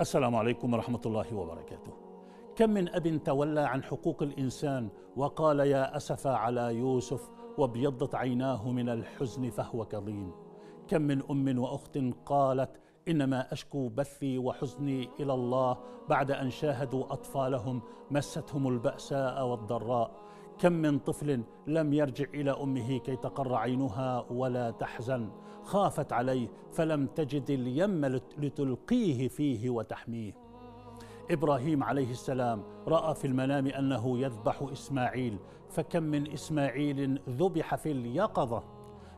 السلام عليكم ورحمة الله وبركاته. كم من أب تولى عن حقوق الإنسان وقال يا أسف على يوسف وابيضت عيناه من الحزن فهو كظيم. كم من أم وأخت قالت إنما أشكو بثي وحزني إلى الله بعد أن شاهدوا أطفالهم مستهم البأساء والضراء. كم من طفل لم يرجع إلى أمه كي تقر عينها ولا تحزن. خافت عليه فلم تجد اليم لتلقيه فيه وتحميه. إبراهيم عليه السلام رأى في المنام أنه يذبح إسماعيل فكم من إسماعيل ذبح في اليقظة.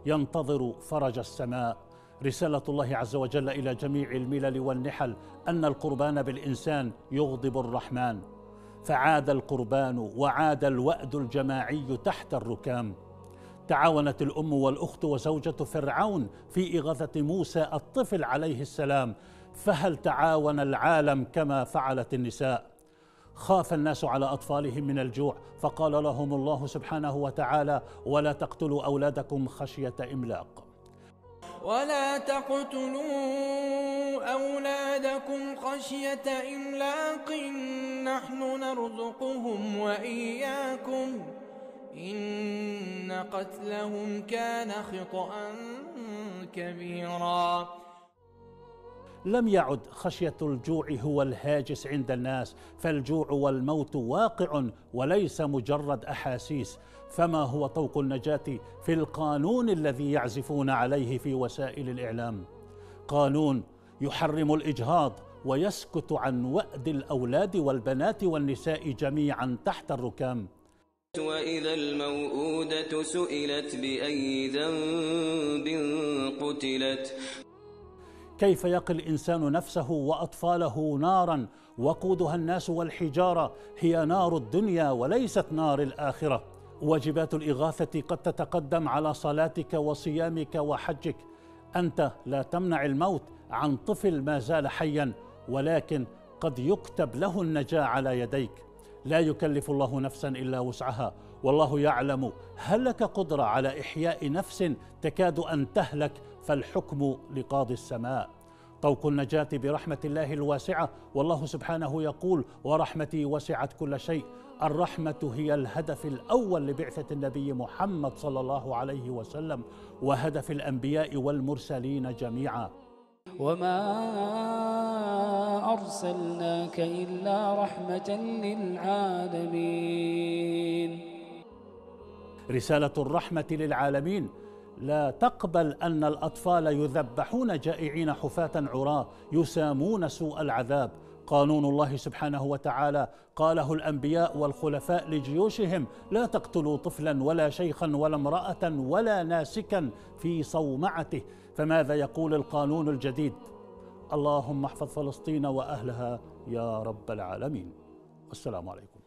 ينتظر فرج السماء. رسالة الله عز وجل إلى جميع الملل والنحل أن القربان بالإنسان يغضب الرحمن. فعاد القربان وعاد الوأد الجماعي تحت الركام. تعاونت الأم والأخت وزوجة فرعون في إغاثة موسى الطفل عليه السلام فهل تعاون العالم كما فعلت النساء؟ خاف الناس على أطفالهم من الجوع فقال لهم الله سبحانه وتعالى ولا تقتلوا أولادكم خشية إملاق. ولا تقتلوا أولادكم خشية إملاق نحن نرزقهم وإياكم إن قتلهم كان خطأ كبيرا. لم يعد خشية الجوع هو الهاجس عند الناس فالجوع والموت واقع وليس مجرد أحاسيس. فما هو طوق النجاة في القانون الذي يعزفون عليه في وسائل الإعلام؟ قانون يحرم الإجهاض ويسكت عن وأد الأولاد والبنات والنساء جميعا تحت الركام. وإذا الموءودة سئلت بأي ذنب قتلت. كيف يقي الإنسان نفسه وأطفاله نارا؟ وقودها الناس والحجارة هي نار الدنيا وليست نار الآخرة. واجبات الإغاثة قد تتقدم على صلاتك وصيامك وحجك. أنت لا تمنع الموت عن طفل ما زال حيا ولكن قد يكتب له النجاة على يديك. لا يكلف الله نفسا إلا وسعها. والله يعلم هل لك قدرة على إحياء نفس تكاد أن تهلك فالحكم لقاضي السماء. طوق النجاة برحمة الله الواسعة. والله سبحانه يقول ورحمتي وسعت كل شيء. الرحمة هي الهدف الأول لبعثة النبي محمد صلى الله عليه وسلم وهدف الأنبياء والمرسلين جميعا. وما أرسلناك إلا رحمة للعالمين. رسالة الرحمة للعالمين. لا تقبل أن الأطفال يذبحون جائعين حفاة عراة يسامون سوء العذاب. قانون الله سبحانه وتعالى قاله الأنبياء والخلفاء لجيوشهم لا تقتلوا طفلا ولا شيخا ولا امرأة ولا ناسكا في صومعته فماذا يقول القانون الجديد؟ اللهم احفظ فلسطين وأهلها يا رب العالمين والسلام عليكم.